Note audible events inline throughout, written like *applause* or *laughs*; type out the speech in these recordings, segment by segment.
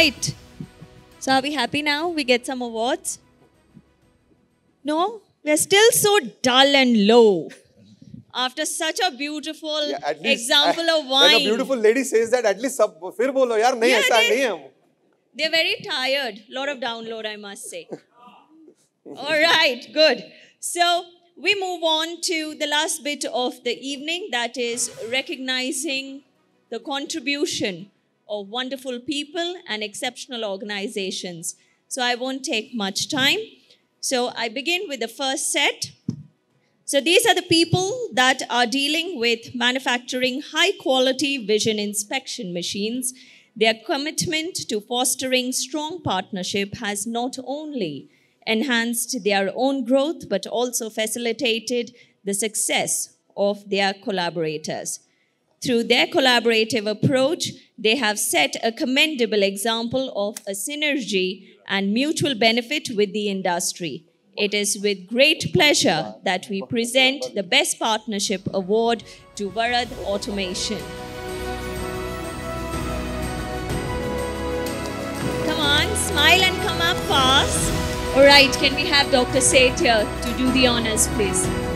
right. So are we happy now? We get some awards? No? We're still so dull and low. After such a beautiful Yeah, at least- example *laughs* of When a wine. beautiful lady says that, at least सब फिर बोलो यार नहीं Yeah, ऐसा they- नहीं है हम They're very tired. Lot of download, I must say. All right, good. So we move on to the last bit of the evening that is recognizing the contribution of wonderful people and exceptional organizations. So I won't take much time. So I begin with the first set. So these are the people that are dealing with manufacturing high quality vision inspection machines. Their commitment to fostering strong partnership has not only enhanced their own growth but also facilitated the success of their collaborators. Through their collaborative approach, they have set a commendable example of a synergy and mutual benefit with the industry. It is with great pleasure that we present the Best Partnership Award to Varad Automation. Come on, smile and come up fast. All right, can we have Dr. Seth here to do the honors, please?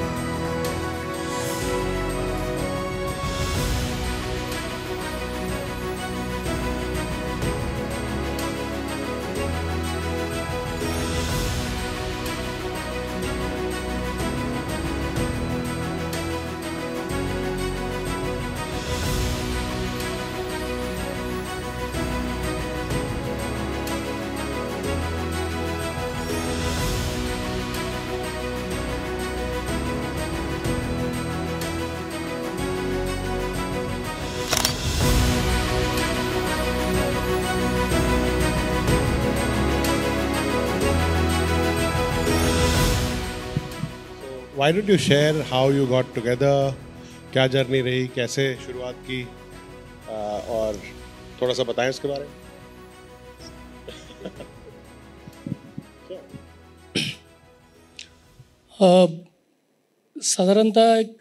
Why don't you share how you got together? क्या journey रही? कैसे शुरुआत की? आ, और थोड़ा सा बताएँ इसके बारे में। *coughs* साधारणतः एक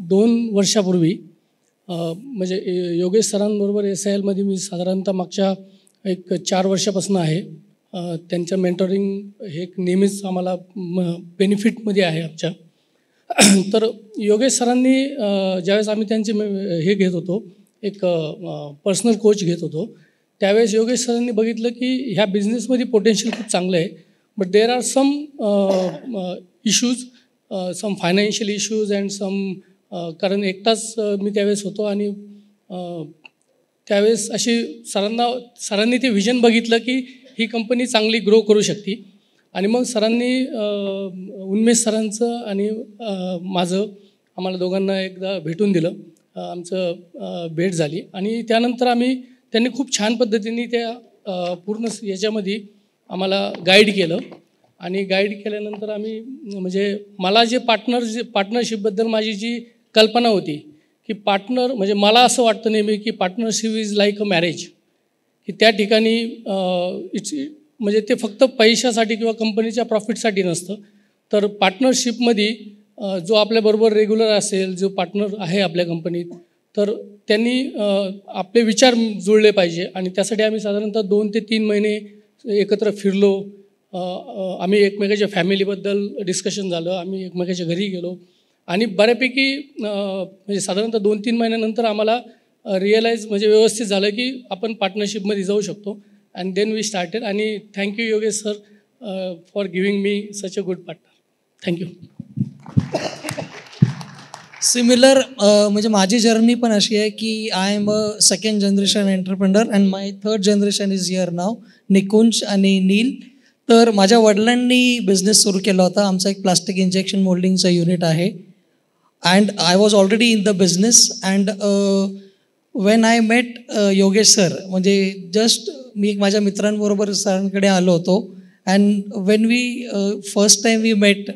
दोन वर्षापूर्वी म्हणजे योगेश सरांबरोबर एस आय एलमध्ये मी साधारणतः मागच्या एक चार वर्षापासून आहे. त्यांच्या मेंटोरिंग हे एक नेहमीच आम्हाला बेनिफिटमध्ये आहे आमच्या. *clears throat* तर योगेश सरांनी ज्यावेळेस आम्ही त्यांचे मे- हे घेत होतो एक पर्सनल कोच घेत होतो त्यावेळेस योगेश सरांनी बघितलं की ह्या बिझनेसमध्ये पोटेन्शियल खूप चांगलं आहे. But there are some issues some financial issues and some कारण एकटाच मी त्यावेळेस होतो आणि त्यावेळेस अशी सरांना सरांनी ते व्हिजन बघितलं की ही कंपनी चांगली ग्रो करू शकते. आणि मग सरांनी उन्मेष सरांचं आणि माझं आम्हाला दोघांना एकदा भेटून दिलं. आमचं भेट झाली. आणि त्यानंतर आम्ही त्यांनी खूप छान पद्धतीने त्या पूर्ण याच्यामध्ये आम्हाला गाईड केलं. आणि गाईड केल्यानंतर आम्ही म्हणजे मला जे पार्टनर जे पार्टनरशिपबद्दल माझी जी कल्पना होती की पार्टनर म्हणजे मला असं वाटतं नेहमी की partnership is like a marriage की त्या ठिकाणी इट्स म्हणजे ते फक्त पैशासाठी किंवा कंपनीच्या प्रॉफिटसाठी नसतं. तर पार्टनरशिपमध्ये जो आपल्याबरोबर रेग्युलर असेल जो पार्टनर आहे आपल्या कंपनीत तर त्यांनी आपले विचार जुळले पाहिजे. आणि त्यासाठी आम्ही साधारणतः दोन ते तीन महिने एकत्र फिरलो. आम्ही एकमेकाच्या फॅमिलीबद्दल डिस्कशन झालं. आम्ही एकमेकाच्या घरी गेलो. आणि बऱ्यापैकी म्हणजे साधारणतः दोन तीन महिन्यानंतर आम्हाला रिअलाईज म्हणजे व्यवस्थित झालं की आपण पार्टनरशिपमध्ये जाऊ शकतो. अँड देन वी स्टार्टेड आणि thank you Yogesh sir for giving me such a good partner thank you similar म्हणजे माझी जर्नी पण अशी आहे की I am a second generation entrepreneur and my third generation is here नाव निकुंज आणि नील. तर माझ्या वडिलांनी बिझनेस सुरू केला होता. आमचा एक प्लास्टिक इंजेक्शन मोल्डिंगचं युनिट आहे. And I was already in the business and when I met Yogesh sir म्हणजे जस्ट मी एक माझ्या मित्रांबरोबर सरांकडे आलो होतो and when we first time we met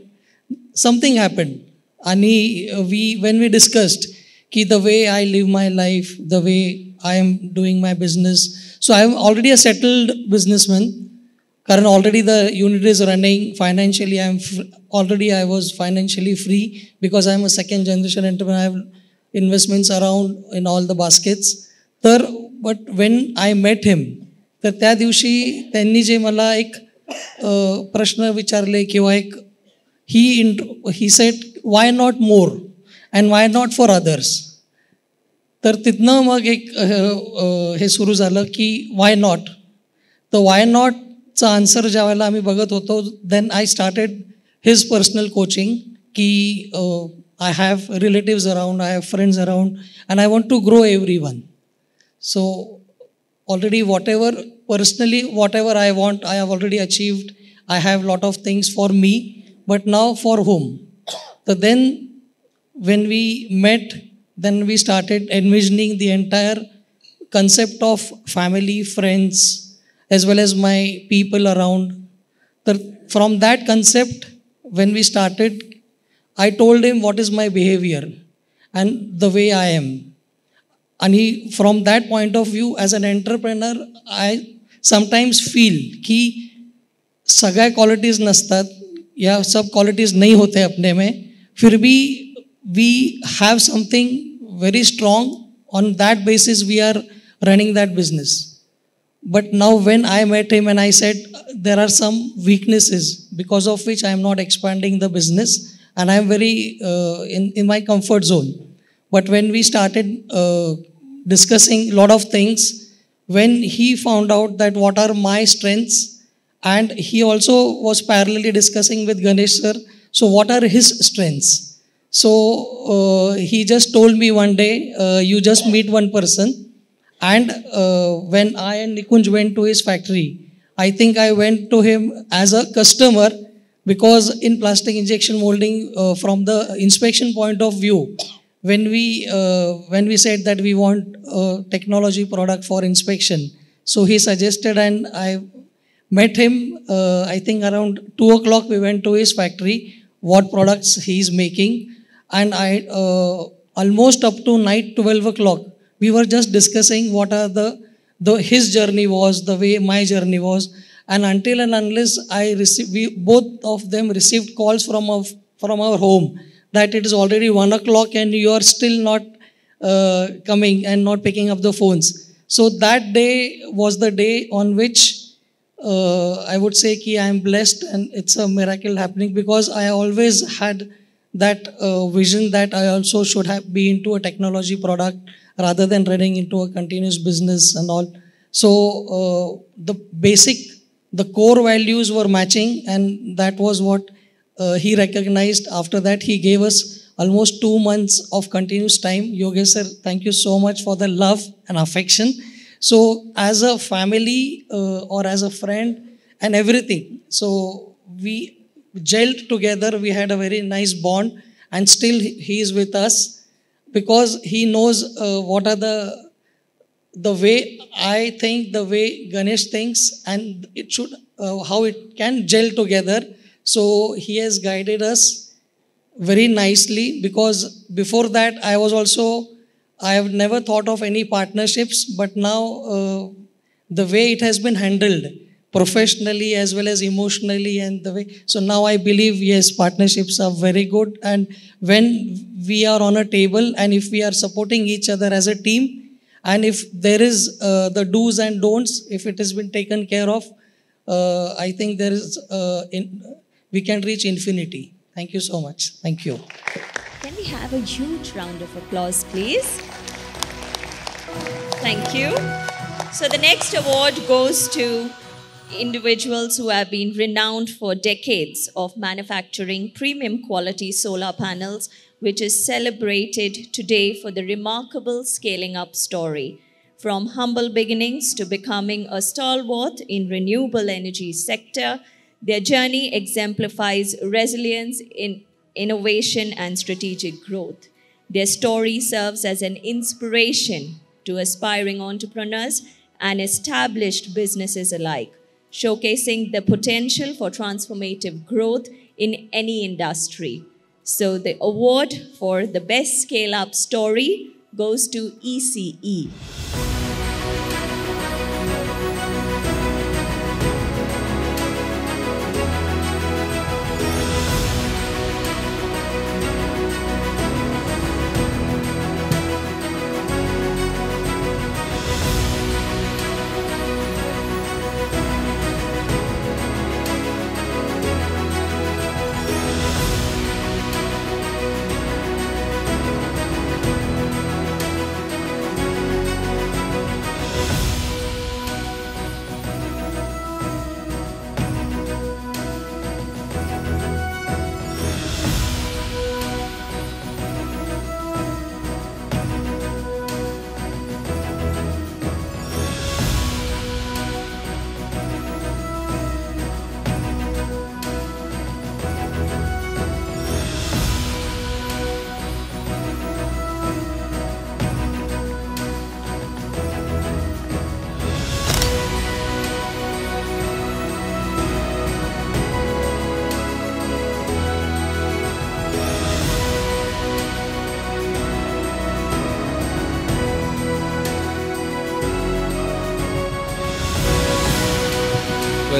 something happen आणि वी वेन वी डिस्कस्ड की the way I live my life the way I am doing my business so I am already a settled businessman कारण already the unit is running financially I am already I was financially free because I am a second generation entrepreneur I have investments around in all the baskets तर but when I met him तर त्या दिवशी त्यांनी जे मला एक प्रश्न विचारले किंवा एक ही intro he set why not more and why not for others तर तिथनं मग एक हे सुरू झालं की वाय नॉट तर वाय नॉटचा आन्सर ज्या वेळेला आम्ही बघत होतो then I started his personal coaching की I have relatives around, I have friends around, and I want to grow everyone. So, already, whatever personally, whatever I want, I have already achieved. I have lot of things for me, but now for whom? So, then when we met, then we started envisioning the entire concept of family, friends, as well as my people around. From that concept, when we started i told him what is my behavior and the way i am आणि from that point of view as an entrepreneur I sometimes feel की सगळ्या qualities नसतात या सब qualities नहीं होते अपने में फिर भी we have something very strong on that basis we are running that business But now, when I met him and I said, there are some weaknesses because of which I am not expanding the business and I am very uh, in, in my comfort zone. But when we started uh, discussing a lot of things, when he found out that what are my strengths, and he also was parallelly discussing with Ganesh sir, so what are his strengths? So uh, he just told me one day, uh, you just meet one person, and uh, when I and Nikunj went to his factory, I think I went to him as a customer because in plastic injection molding, uh, from the inspection point of view, when we uh, when we said that we want a technology product for inspection, so he suggested and I met him. Uh, I think around two o'clock we went to his factory. What products he is making, and I uh, almost up to night twelve o'clock we were just discussing what are the the his journey was the way my journey was and until and unless i received we both of them received calls from our from our home that it is already one o'clock and you are still not uh, coming and not picking up the phones so that day was the day on which uh, i would say ki i am blessed and it's a miracle happening because i always had that uh, vision that i also should have be into a technology product rather than running into a continuous business and all. So uh, the basic, the core values were matching, and that was what uh, he recognized. After that, he gave us almost two months of continuous time. Yogesh sir, thank you so much for the love and affection. So as a family uh, or as a friend and everything, so we gelled together. We had a very nice bond, and still he is with us because he knows uh, what are the the way I think, the way Ganesh thinks, and it should uh, how it can gel together. So he has guided us very nicely because before that I was also I have never thought of any partnerships, but now uh, the way it has been handled professionally as well as emotionally and the way so now i believe yes partnerships are very good and when we are on a table and if we are supporting each other as a team and if there is uh, the do's and don'ts if it has been taken care of uh, i think there is uh, in, we can reach infinity thank you so much thank you Can we have a huge round of applause, please? Thank you. So, the next award goes to individuals who have been renowned for decades of manufacturing premium quality solar panels, which is celebrated today for the remarkable scaling up story. From humble beginnings to becoming a stalwart in renewable energy sector, their journey exemplifies resilience in innovation and strategic growth. Their story serves as an inspiration to aspiring entrepreneurs and established businesses alike, showcasing the potential for transformative growth in any industry. So, the award for the best scale up story goes to ECE.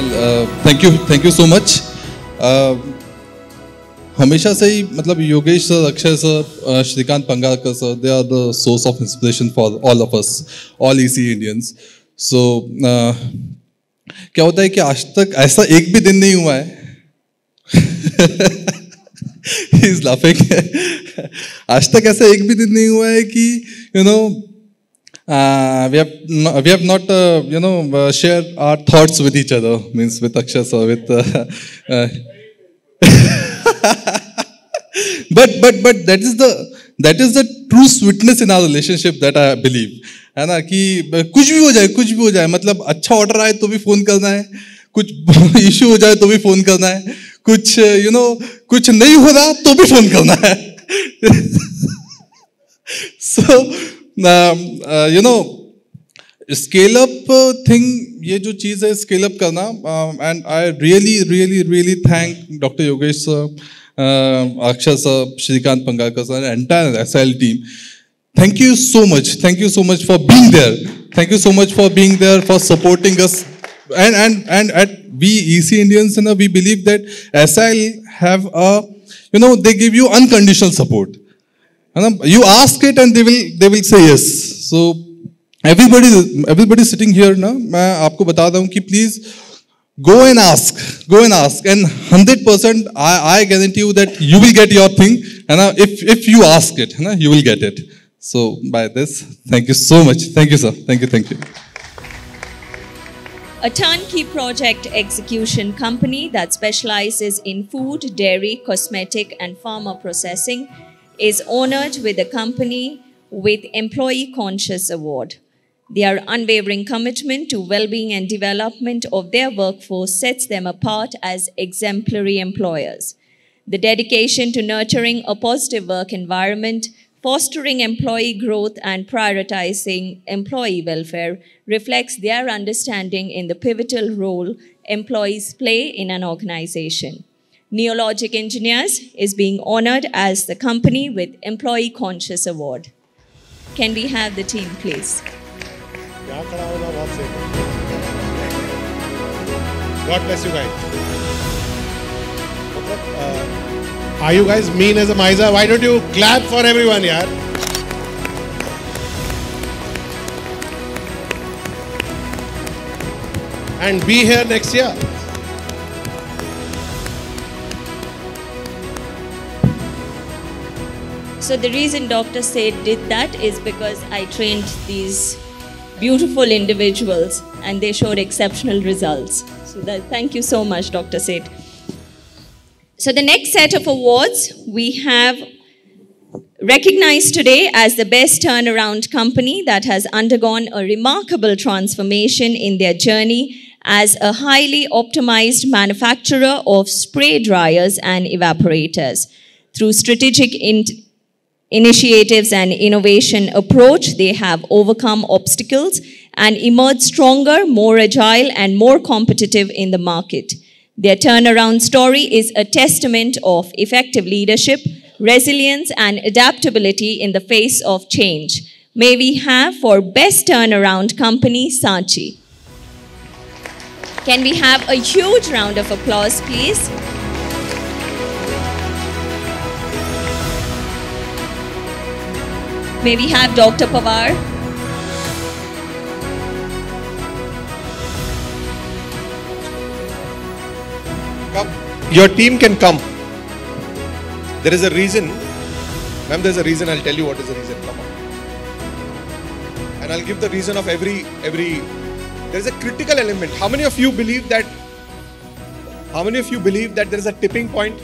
Well thank you thank you so much हमेशा से ही मतलब Yogesh sir, Akshay sir Shrikant Pangarkar sir they are the source of inspiration for all of us all EC Indians so क्या होता है कि आज तक ऐसा एक भी दिन नहीं हुआ है। *laughs* इज़ लाफिंग *laughs* आज तक ऐसा एक भी दिन नहीं हुआ है कि you know we have we have not uh, you know uh, shared our thoughts with each other means with Akshay sir with uh, uh, but but but that is the that is the true sweetness in our relationship that I believe है ना कि कुछ भी हो जाए कुछ भी हो जाए मतलब अच्छा ऑर्डर आए तो भी फ़ोन करना है कुछ इश्यू हो जाए तो भी फ़ोन करना है कुछ यू नो कुछ नहीं हो रहा तो भी फ़ोन करना है so you know scale up thing ये जो चीज़ है स्केल अप करना and I really really really thank doctor Yogesh sir अक्षर sir Shrikant पंगाकर sir entire S L team thank you so much thank you so much for being there thank you so much for being there for supporting us and and and at we ec indians you know we believe that sil have a you know they give you unconditional support you, know, you ask it and they will they will say yes so everybody everybody sitting here now मैं आपको बता दूं कि please go and ask go and ask and 100% I, I guarantee you that you will get your thing and uh, if if you ask it you, know, you will get it so by this, thank you so much. Thank you, sir. Thank you, thank you. A turnkey project execution company that specializes in food, dairy, cosmetic, and pharma processing is honored with a company with Employee Conscious Award. Their unwavering commitment to well-being and development of their workforce sets them apart as exemplary employers. The dedication to nurturing a positive work environment fostering employee growth and prioritizing employee welfare reflects their understanding in the pivotal role employees play in an organization. Neologic Engineers is being honored as the company with Employee Conscious Award. Can we have the team, please? God bless you guys. Are you guys mean as a miser? Why don't you clap for everyone, yaar? Yeah? and be here next year. So the reason Dr. Seth did that is because I trained these beautiful individuals and they showed exceptional results. So that, thank you so much, Dr. Seth. So the next set of awards we have recognized today as the best turnaround company that has undergone a remarkable transformation in their journey as a highly optimized manufacturer of spray dryers and evaporators. Through strategic initiatives and innovation approach, they have overcome obstacles and emerged stronger, more agile, and more competitive in the market. Their turnaround story is a testament of effective leadership, resilience, and adaptability in the face of change. May we have for best turnaround company, Shachi. Can we have a huge round of applause, please? May we have Dr. Pawar? Come. Your team can come. There is a reason. Ma'am, there's a reason. I'll tell you what is the reason. Come on. And I'll give the reason of every every. There is a critical element. How many of you believe that? How many of you believe that there is a tipping point?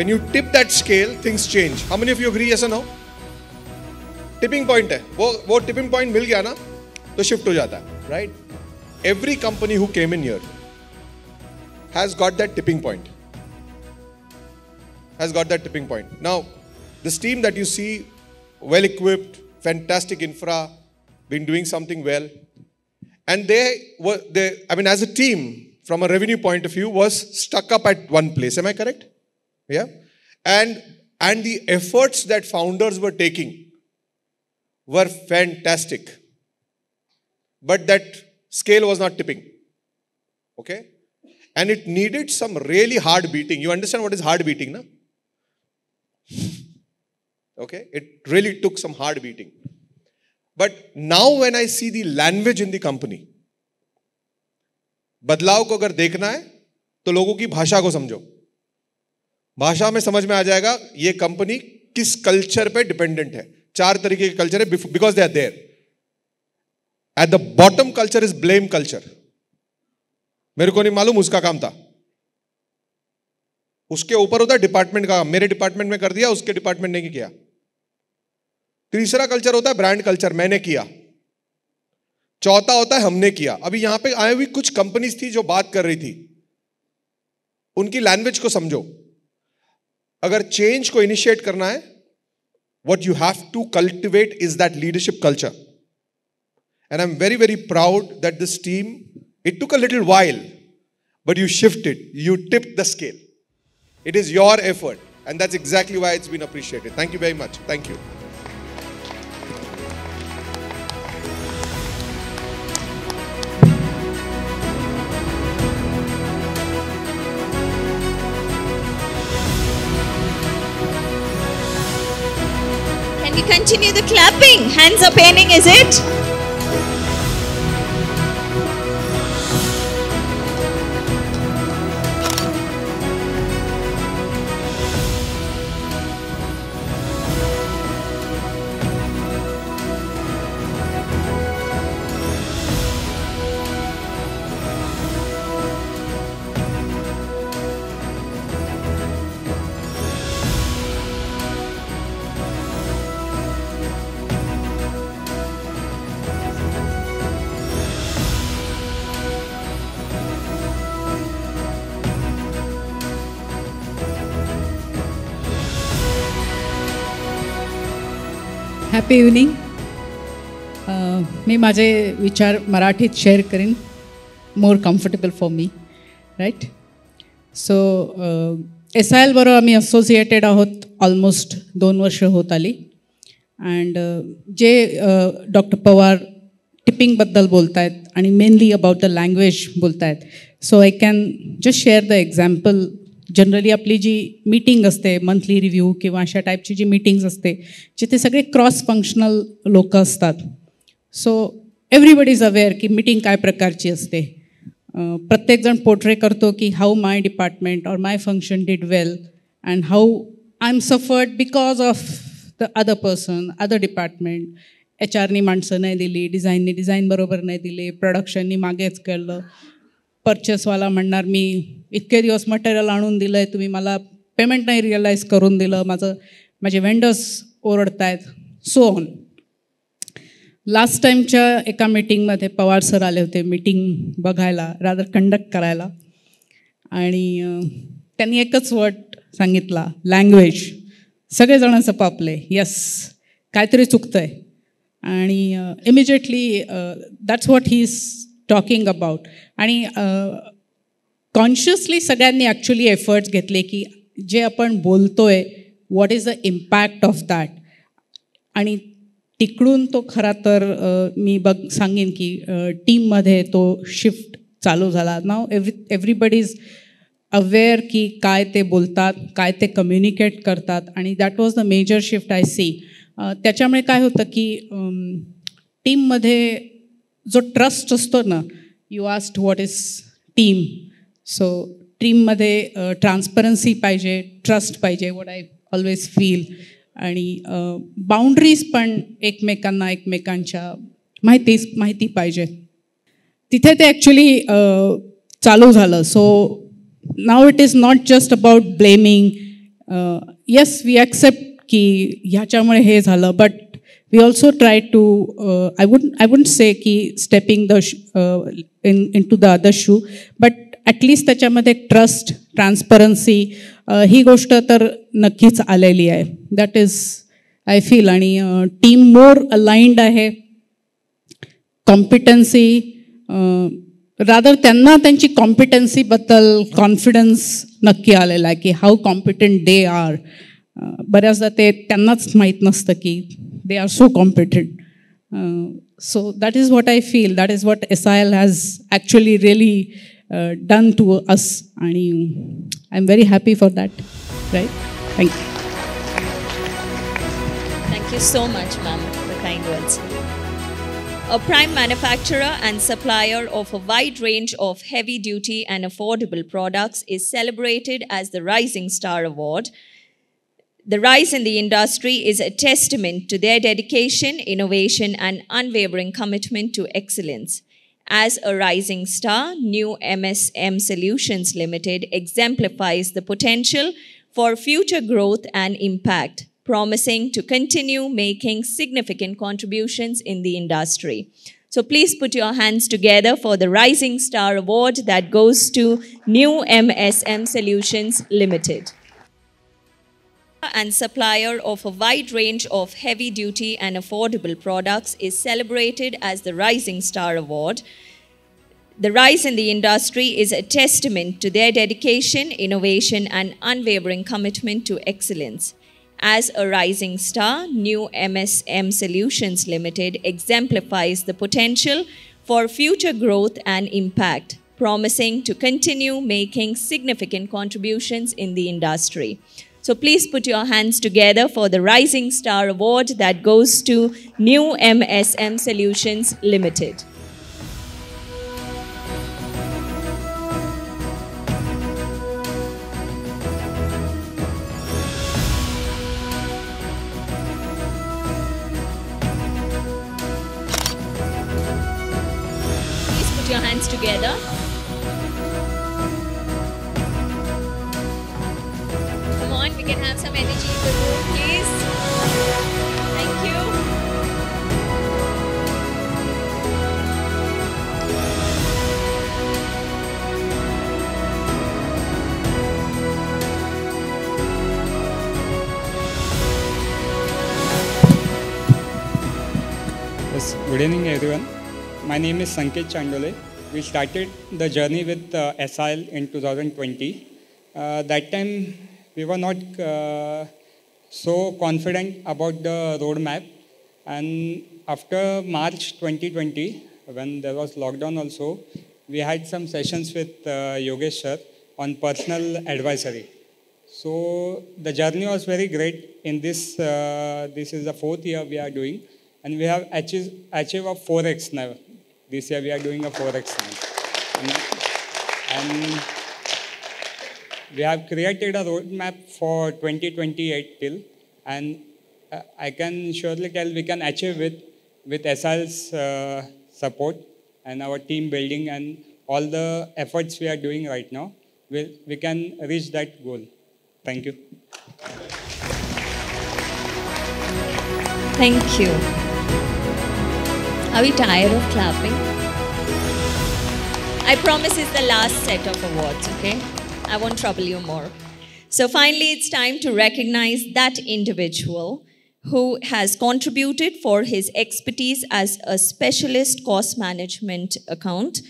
When you tip that scale, things change. How many of you agree? Yes or no? Tipping point है वो वो tipping point मिल गया ना तो shift हो जाता है right every company who came in year has got that tipping point. Has got that tipping point. Now, this team that you see, well equipped, fantastic infra, been doing something well. And they were, they, I mean, as a team, from a revenue point of view, was stuck up at one place. Am I correct? Yeah. And and the efforts that founders were taking were fantastic. But that scale was not tipping. Okay? And it needed some really hard beating. You understand what is hard beating, na? Okay? It really took some hard beating. But now when I see the language in the company, बदलाव को अगर देखना है तो लोगों की भाषा को समझो भाषा में समझ में आ जाएगा ये कंपनी किस कल्चर पे डिपेंडेंट है चार तरीके के कल्चर है because they are there at the bottom culture is blame culture मेरे को नहीं मालूम, उसका काम था। उसके ऊपर होता है डिपार्टमेंट का मेरे डिपार्टमेंट में कर दिया, उसके डिपार्टमेंट ने नहीं किया। तीसरा कल्चर होता है ब्रांड कल्चर मैंने किया। चौथा होता है हमने किया। अभी यहाँ पे आए हुई कुछ कंपनीज़ थी जो बात कर रही थी। उनकी लैंग्वेज को समझो। अगर चेंज को इनिशिएट करना है what you have to cultivate is that leadership culture. And I'm very, very proud that this team, it took a little while, but you shifted, you tipped the scale. It is your effort, and that's exactly why it's been appreciated. Thank you very much. Thank you. Continue the clapping? Hands are paining, is it? Happy evening uh, मी माझे विचार मराठीत share करीन. More comfortable for me right so S I एलबरोबर आम्ही associated आहोत almost दोन वर्ष होत आली. अँड uh, जे डॉक्टर पवार टिपिंगबद्दल बोलत आहेत आणि मेनली अबाउट द लँग्वेज बोलत आहेत so I can just share the example generally आपली जी मीटिंग असते मंथली रिव्ह्यू किंवा अशा टाईपची जी मीटिंग्स असते जिथे सगळे क्रॉस फंक्शनल लोक असतात. सो एव्हरीबडी इज अवेअर की मीटिंग काय प्रकारची असते. प्रत्येकजण पोर्ट्रे करतो की how my department or my function did well and how I am suffered because of the other person other department H आरनी माणसं नाही दिली डिझाईननी डिझाईन बरोबर नाही दिले प्रोडक्शननी मागेच कळलं परचेसवाला म्हणणार मी इतके दिवस मटेरियल आणून दिलं आहे तुम्ही मला पेमेंट नाही रिअलाईज करून दिलं माझं माझे वेंडर्स ओरडतायत. सो ऑन लास्ट टाईमच्या एका मीटिंगमध्ये पवार सर आले होते मीटिंग बघायला रादर कंडक्ट करायला. आणि त्यांनी एकच वर्ड सांगितला लँग्वेज सगळेजण सपापले यस काहीतरी चुकतं आहे आणि immediately that's what he is talking about आणि कॉन्शियसली सगळ्यांनी ॲक्च्युली एफर्ट्स घेतले की जे आपण बोलतो आहे what is the impact of that आणि तिकडून तो खरा तर मी बघ सांगेन की टीममध्ये तो शिफ्ट चालू झाला. नाव एव्हरी एव्हरीबडी इज अवेअर की काय ते बोलतात काय ते कम्युनिकेट करतात. आणि that was the major shift I see त्याच्यामुळे काय होतं की टीममध्ये जो ट्रस्ट असतो ना you asked what is team so टीममध्ये ट्रान्सपरन्सी पाहिजे ट्रस्ट पाहिजे वॉट आय ऑलवेज फील आणि बाउंड्रीज पण एकमेकांना एकमेकांच्या माहिती माहिती पाहिजे. तिथे ते ॲक्च्युली चालू झालं. So now it is not just about blaming yes we accept की ह्याच्यामुळे हे झालं but we also try to I would I wouldn't say की stepping the in in to the other shoe but at least त्याच्यामध्ये trust transparency uh, ही गोष्ट तर नक्कीच आलेली आहे. दॅट इज आय फील आणि टीम मोर अलाइंड आहे. कॉम्पिटन्सी रादर uh, त्यांना त्यांची कॉम्पिटन्सीबद्दल कॉन्फिडन्स नक्की आलेला आहे की हाऊ कॉम्पिटंट दे आर बऱ्याचदा ते त्यांनाच माहीत नसतं की They are so competent. Uh, so that is what I feel. That is what SIL has actually really uh, done to us. And I'm very happy for that. Right? Thank you. Thank you so much, ma'am, for the kind words. A prime manufacturer and supplier of a wide range of heavy duty and affordable products is celebrated as the Rising Star Award the rise in the industry is a testament to their dedication, innovation, and unwavering commitment to excellence. As a rising star, New MSM Solutions Limited exemplifies the potential for future growth and impact, promising to continue making significant contributions in the industry. So please put your hands together for the Rising Star Award that goes to New MSM Solutions Limited and supplier of a wide range of heavy duty and affordable products is celebrated as the Rising Star Award. The rise in the industry is a testament to their dedication, innovation, and unwavering commitment to excellence. As a rising star, New MSM Solutions Limited exemplifies the potential for future growth and impact, promising to continue making significant contributions in the industry. So please put your hands together for the Rising Star Award that goes to New MSM Solutions Limited. Please put your hands together. Good evening everyone. My name is Sanket Chandole. We started the journey with uh, SIL in 2020. Uh, that time we were not uh, so confident about the roadmap. And after March 2020, when there was lockdown also, we had some sessions with uh, Yogesh sir on personal advisory. So the journey was very great. In this, uh, this is the fourth year we are doing, and we have achieved, achieved a 4x now. This year we are doing a 4x now. And, and we have created a roadmap for 2028 till, and uh, I can surely tell we can achieve it with SL's uh, support and our team building and all the efforts we are doing right now. We, we can reach that goal. Thank you. Thank you. Are we tired of clapping? I promise it's the last set of awards, okay? I won't trouble you more. So finally, it's time to recognize that individual who has contributed for his expertise as a specialist cost management account.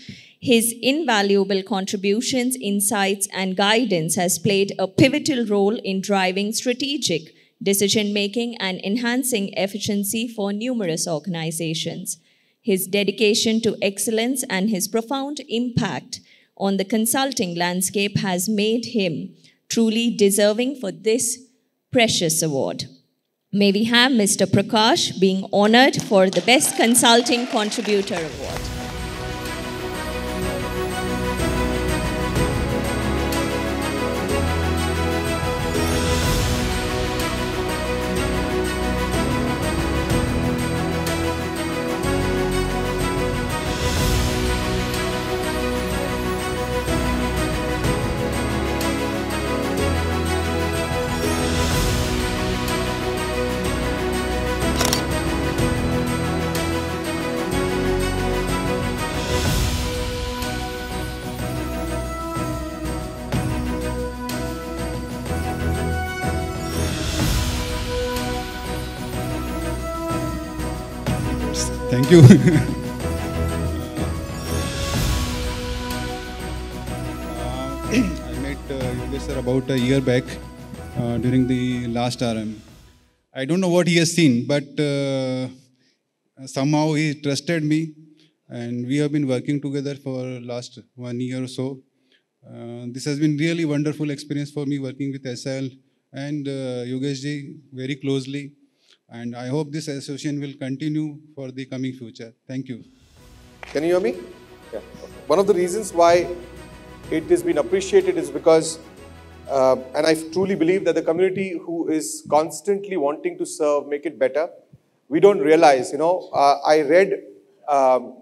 His invaluable contributions, insights, and guidance has played a pivotal role in driving strategic decision making and enhancing efficiency for numerous organizations. His dedication to excellence and his profound impact on the consulting landscape has made him truly deserving for this precious award. May we have Mr. Prakash being honored for the Best Consulting Contributor Award. You. *laughs* Uh, I met uh, sir about a year back uh, during the last RM. I don't know what he has seen, but uh, somehow he trusted me and we have been working together for last one year or so. Uh, this has been really wonderful experience for me working with SL and uh, Yogesh ji very closely. And I hope this association will continue for the coming future. Thank you. Can you hear me? Yeah. One of the reasons why it has been appreciated is because, uh, and I truly believe that the community who is constantly wanting to serve, make it better, we don't realize, you know, uh, I read, um,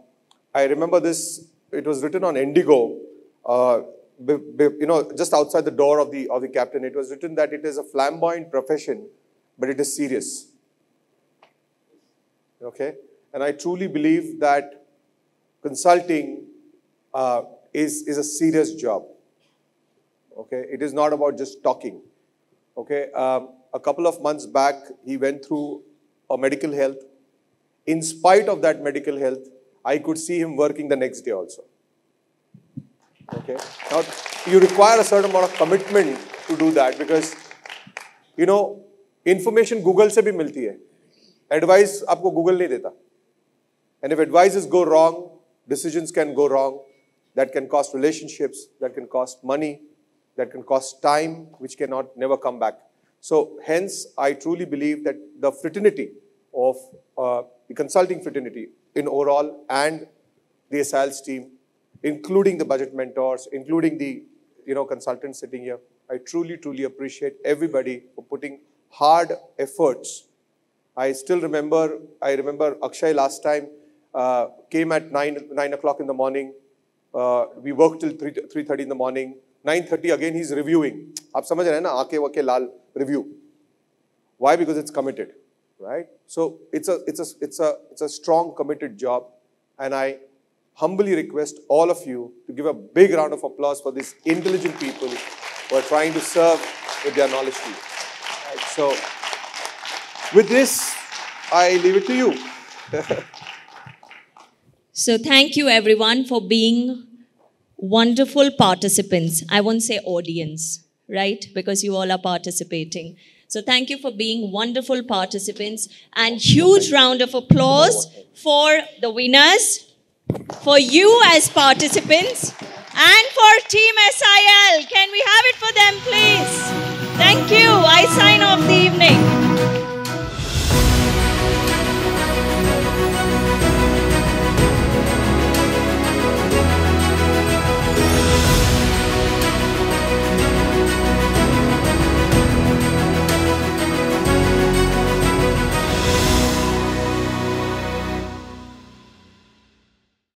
I remember this, it was written on Indigo, uh, you know, just outside the door of the, of the captain, it was written that it is a flamboyant profession, but it is serious. Okay? And I truly believe that consulting uh, is, is a serious job. Okay? It is not about just talking. Okay? Um, a couple of months back, he went through a medical health. In spite of that medical health, I could see him working the next day also. Okay? Now, you require a certain amount of commitment to do that because, you know, information Google से भी मिलती है advice आपको Google नहीं देता and if advices go wrong decisions can go wrong that can cost relationships that can cost money that can cost time which cannot never come back so hence i truly believe that the fraternity of uh, the consulting fraternity in overall and the SILs team including the budget mentors including the you know consultants sitting here i truly truly appreciate everybody for putting hard efforts I still remember, I remember Akshay last time uh, came at 9, 9 o'clock in the morning. Uh, we worked till 3, 3.30 in the morning. 9.30 again he's reviewing. Na, aake lal, review. Why? Because it's committed, right? So it's a, it's a, it's a, it's a strong committed job and I humbly request all of you to give a big round of applause for these intelligent people who are trying to serve with their knowledge to you. Right? So with this, I leave it to you. *laughs* So thank you everyone for being wonderful participants. I won't say audience, right? Because you all are participating. So thank you for being wonderful participants and huge round of applause for the winners, for you as participants and for Team SIL. Can we have it for them please? Thank you. I sign off